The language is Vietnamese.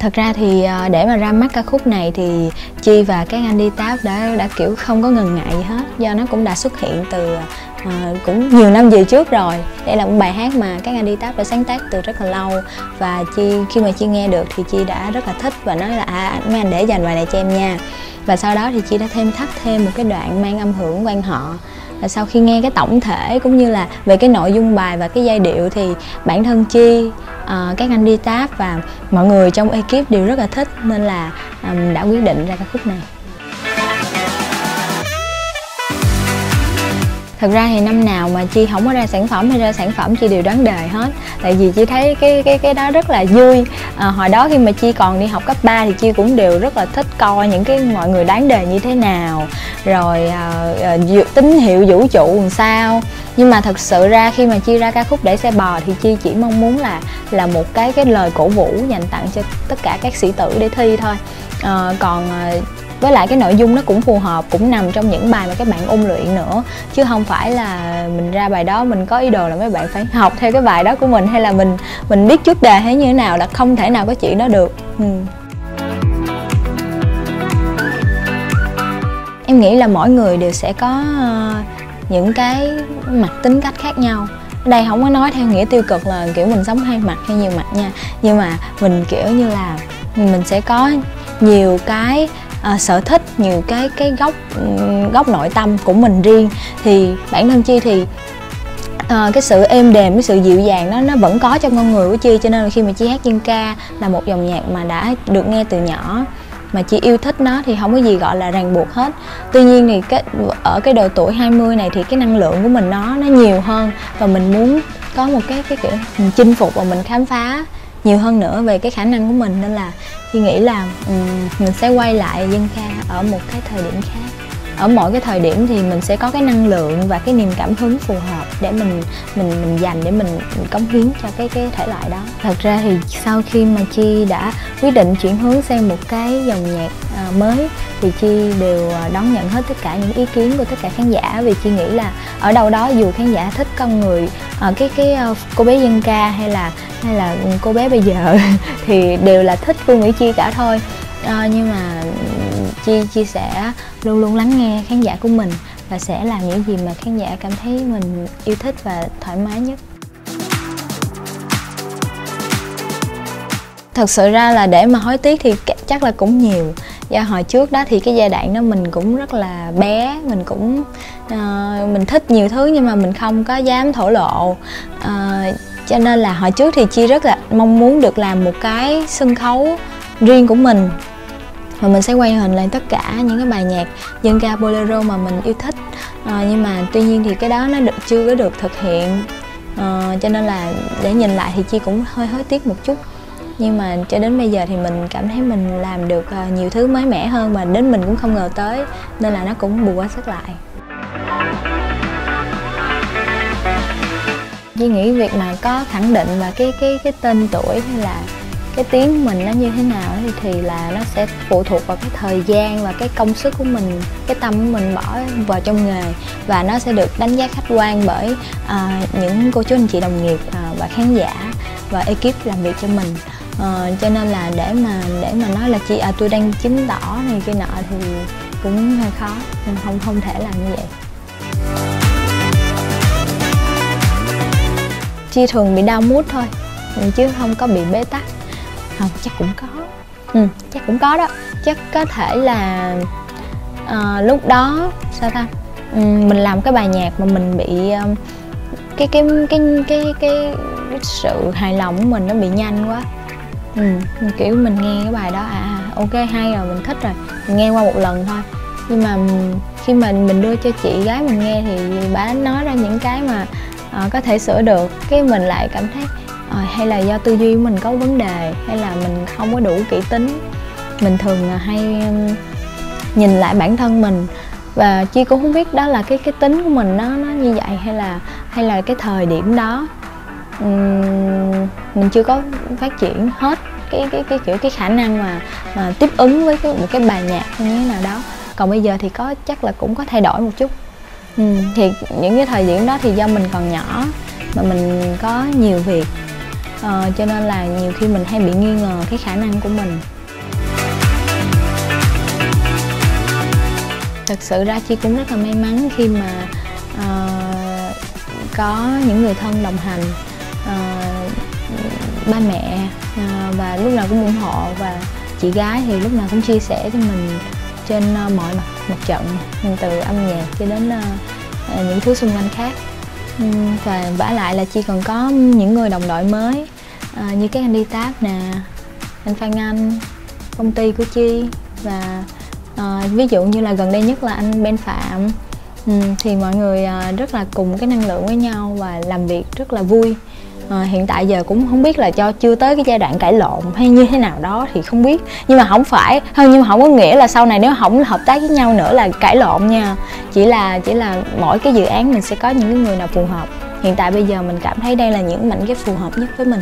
thật ra thì ờ, để mà ra mắt ca khúc này thì chi và các anh đi táp đã đã kiểu không có ngần ngại gì hết do nó cũng đã xuất hiện từ uh, cũng nhiều năm về trước rồi. Đây là một bài hát mà các anh đi táp đã sáng tác từ rất là lâu và chi khi mà chi nghe được thì chi đã rất là thích và nói là à mấy anh để dành bài này cho em nha. Và sau đó thì chi đã thêm thắt thêm một cái đoạn mang âm hưởng quan họ là sau khi nghe cái tổng thể cũng như là về cái nội dung bài và cái giai điệu thì bản thân chi uh, các anh đi táp và mọi người trong ekip đều rất là thích nên là um, đã quyết định ra ca khúc này. Thật ra thì năm nào mà chi không có ra sản phẩm hay ra sản phẩm chi đều đoán đề hết. Tại vì chi thấy cái cái cái đó rất là vui. À, hồi đó khi mà chi còn đi học cấp 3 thì chi cũng đều rất là thích coi những cái mọi người đoán đề như thế nào. Rồi à, à, tín hiệu vũ trụ làm sao. Nhưng mà thật sự ra khi mà chi ra ca khúc để xe bò thì chi chỉ mong muốn là là một cái cái lời cổ vũ dành tặng cho tất cả các sĩ tử để thi thôi. Ờ, à, còn với lại cái nội dung nó cũng phù hợp, cũng nằm trong những bài mà các bạn ôn luyện nữa. Chứ không phải là mình ra bài đó mình có ý đồ là mấy bạn phải học theo cái bài đó của mình, hay là mình mình biết trước đề hay như thế nào là không thể nào có chuyện đó được. Ừ. em nghĩ là mỗi người đều sẽ có ờ, những cái mặt tính cách khác nhau. Đây không có nói theo nghĩa tiêu cực là kiểu mình sống hai mặt hay nhiều mặt nha. Nhưng mà mình kiểu như là mình sẽ có nhiều cái à, sở thích nhiều cái cái góc góc nội tâm của mình riêng. Thì bản thân chi thì à, cái sự êm đềm cái sự dịu dàng đó nó vẫn có trong con người của chi. Cho nên là khi mà chi hát dân ca là một dòng nhạc mà đã được nghe từ nhỏ mà chị yêu thích nó thì không có gì gọi là ràng buộc hết. Tuy nhiên thì cái ở cái độ tuổi 20 này thì cái năng lượng của mình nó nó nhiều hơn và mình muốn có một cái cái kiểu mình chinh phục và mình khám phá nhiều hơn nữa về cái khả năng của mình nên là chị nghĩ là um, mình sẽ quay lại dân ca ở một cái thời điểm khác. Ở mỗi cái thời điểm thì mình sẽ có cái năng lượng và cái niềm cảm hứng phù hợp để mình mình mình dành để mình, mình cống hiến cho cái cái thể loại đó. Thật ra thì sau khi mà chi đã quyết định chuyển hướng sang một cái dòng nhạc à, mới thì chi đều à, đón nhận hết tất cả những ý kiến của tất cả khán giả. Vì chi nghĩ là ở đâu đó dù khán giả thích con người Ờ, cái cái ờ, cô bé dân ca hay là hay là cô bé bây giờ thì đều là thích phương mỹ chi cả thôi. À, nhưng mà chi chia sẻ luôn luôn lắng nghe khán giả của mình và sẽ làm những gì mà khán giả cảm thấy mình yêu thích và thoải mái nhất. Thật sự ra là để mà hối tiếc thì chắc là cũng nhiều do hồi trước đó thì cái giai đoạn đó mình cũng rất là bé mình cũng uh, mình thích nhiều thứ nhưng mà mình không có dám thổ lộ. Uh, cho nên là hồi trước thì chi rất là mong muốn được làm một cái sân khấu riêng của mình. Và mình sẽ quay hình lại tất cả những cái bài nhạc dân ca bolero mà mình yêu thích. À, nhưng mà tuy nhiên thì cái đó nó được chưa có được thực hiện. À, cho nên là để nhìn lại thì chi cũng hơi hối tiếc một chút nhưng mà cho đến bây giờ thì mình cảm thấy mình làm được ờ, nhiều thứ mới mẻ hơn mà đến mình cũng không ngờ tới nên là nó cũng bù qua sức lại. Duy nghĩ việc mà có khẳng định và cái cái cái tên tuổi hay là cái tiếng mình nó như thế nào thì thì là nó sẽ phụ thuộc vào cái thời gian và cái công sức của mình cái tâm của mình bỏ vào trong nghề và nó sẽ được đánh giá khách quan bởi uh, những cô chú anh chị đồng nghiệp uh, và khán giả và ekip làm việc cho mình uh, cho nên là để mà để mà nói là chị à tôi đang chứng tỏ này kia nọ thì cũng hơi khó nên không không thể làm như vậy. Chi thường bị đau mút thôi chứ không có bị bế tắc. Không chắc cũng có. Ừ chắc cũng có đó. Chắc có thể là uh, lúc đó sao ta? Um, mình làm cái bài nhạc mà mình bị um, cái cái cái cái cái cái sự hài lòng của mình nó bị nhanh quá ừ, kiểu mình nghe cái bài đó à, à ok hay rồi mình thích rồi mình nghe qua một lần thôi. Nhưng mà khi mà mình đưa cho chị gái mình nghe thì bà nói ra những cái mà uh, có thể sửa được. Cái mình lại cảm thấy uh, hay là do tư duy của mình có vấn đề hay là mình không có đủ kỹ tính. Mình thường là hay nhìn lại bản thân mình. Và chi cũng không biết đó là cái cái tính của mình nó nó như vậy hay là hay là cái thời điểm đó mình chưa có phát triển hết cái cái cái kiểu cái khả năng mà mà tiếp ứng với cái, một cái bài nhạc như thế nào đó. Còn bây giờ thì có chắc là cũng có thay đổi một chút. Ừ, thì những cái thời điểm đó thì do mình còn nhỏ mà mình có nhiều việc uh, cho nên là nhiều khi mình hay bị nghi ngờ cái khả năng của mình. Thật sự ra chi cũng rất là may mắn khi mà uh, có những người thân đồng hành uh, ba mẹ uh, và lúc nào cũng ủng hộ và chị gái thì lúc nào cũng chia sẻ cho mình trên uh, mọi mặt một trận từ âm nhạc cho đến uh, những thứ xung quanh khác. Và vả lại là chi còn có những người đồng đội mới uh, như các anh đi táp nè anh phan anh công ty của chi và uh, ví dụ như là gần đây nhất là anh ben phạm. Um, thì mọi người uh, rất là cùng cái năng lượng với nhau và làm việc rất là vui à, hiện tại giờ cũng không biết là cho chưa tới cái giai đoạn cãi lộn hay như thế nào đó thì không biết. Nhưng mà không phải hơn nhưng mà không có nghĩa là sau này nếu không hợp tác với nhau nữa là cãi lộn nha. Chỉ là chỉ là mỗi cái dự án mình sẽ có những cái người nào phù hợp. Hiện tại bây giờ mình cảm thấy đây là những mảnh ghép phù hợp nhất với mình.